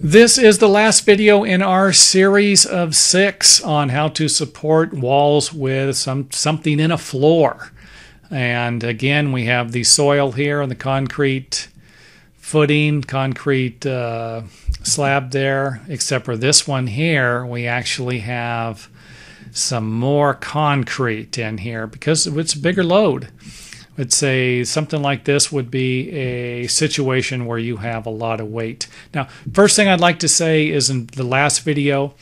This is the last video in our series of six on how to support walls with some something in a floor. And again, we have the soil here and the concrete footing, concrete uh, slab there, except for this one here, we actually have some more concrete in here because it's a bigger load would say something like this would be a situation where you have a lot of weight. Now, first thing I'd like to say is in the last video,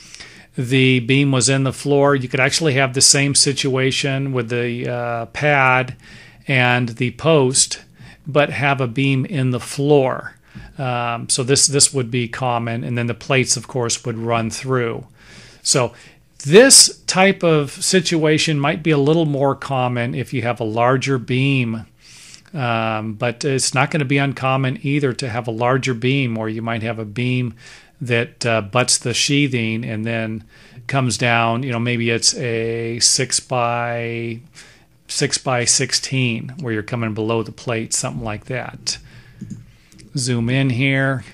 the beam was in the floor. You could actually have the same situation with the uh, pad and the post, but have a beam in the floor. Um, so this this would be common, and then the plates, of course, would run through. So this type of situation might be a little more common if you have a larger beam, um, but it's not going to be uncommon either to have a larger beam or you might have a beam that uh, butts the sheathing and then comes down. You know, maybe it's a six by six by sixteen where you're coming below the plate, something like that. Zoom in here.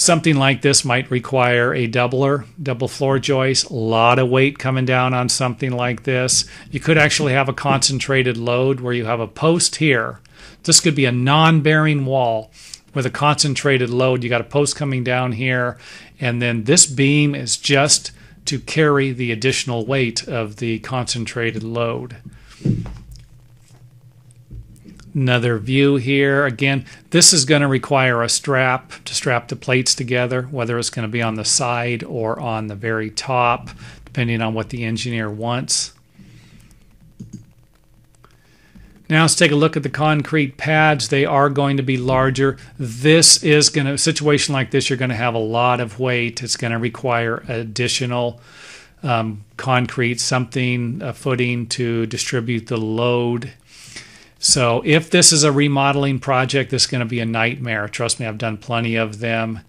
Something like this might require a doubler, double floor joist, a lot of weight coming down on something like this. You could actually have a concentrated load where you have a post here. This could be a non bearing wall with a concentrated load. You got a post coming down here, and then this beam is just to carry the additional weight of the concentrated load. Another view here. Again, this is going to require a strap to strap the plates together, whether it's going to be on the side or on the very top, depending on what the engineer wants. Now let's take a look at the concrete pads. They are going to be larger. This is going to, a situation like this, you're going to have a lot of weight. It's going to require additional um, concrete, something, a footing to distribute the load so if this is a remodeling project, this is going to be a nightmare. Trust me, I've done plenty of them,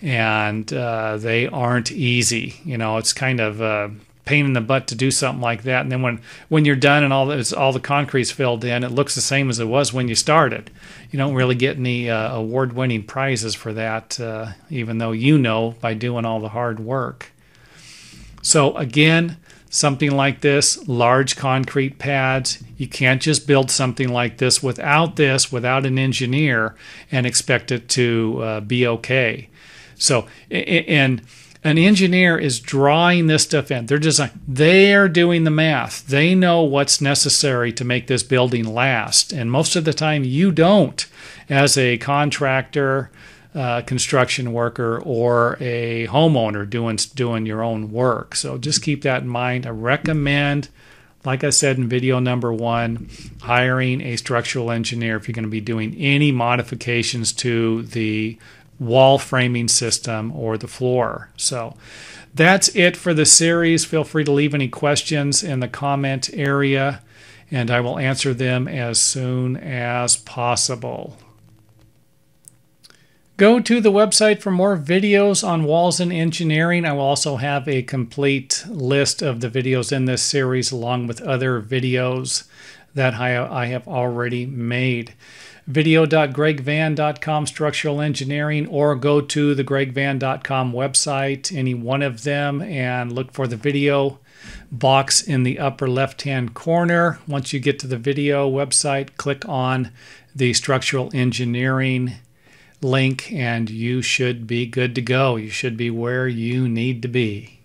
and uh, they aren't easy. You know, it's kind of a pain in the butt to do something like that. And then when when you're done and all this, all the concrete's filled in, it looks the same as it was when you started. You don't really get any uh, award-winning prizes for that, uh, even though you know by doing all the hard work. So again, something like this, large concrete pads. You can't just build something like this without this, without an engineer, and expect it to uh, be okay. So, and an engineer is drawing this stuff in. They're design. They are doing the math. They know what's necessary to make this building last, and most of the time you don't, as a contractor uh, construction worker or a homeowner doing doing your own work. So just keep that in mind. I recommend, like I said in video number one, hiring a structural engineer if you're going to be doing any modifications to the wall framing system or the floor. So that's it for the series. Feel free to leave any questions in the comment area and I will answer them as soon as possible. Go to the website for more videos on walls and engineering. I will also have a complete list of the videos in this series along with other videos that I have already made. Video.gregvan.com structural engineering or go to the gregvan.com website, any one of them, and look for the video box in the upper left hand corner. Once you get to the video website, click on the structural engineering link and you should be good to go. You should be where you need to be.